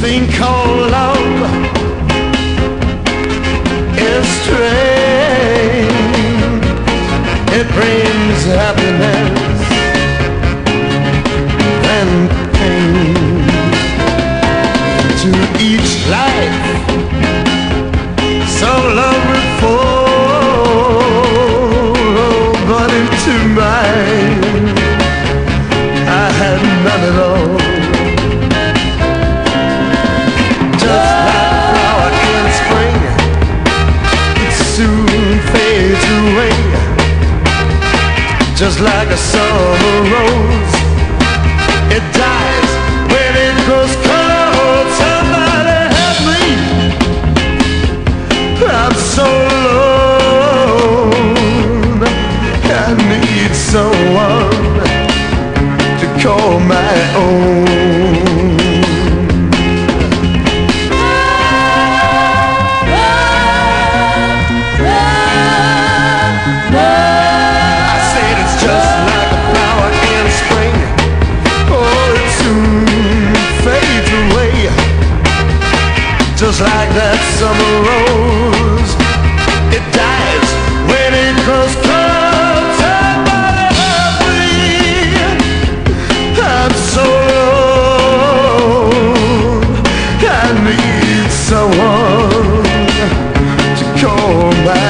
thing called love is strange. It brings happiness and pain to each life. Some love will fall, but into mine, I had none at all. Just like a summer rose, it dies when it grows cold. Somebody help me! I'm so alone. I need someone to call my own. Just like that summer rose It dies when it grows cold Somebody help me I'm so alone I need someone to call back.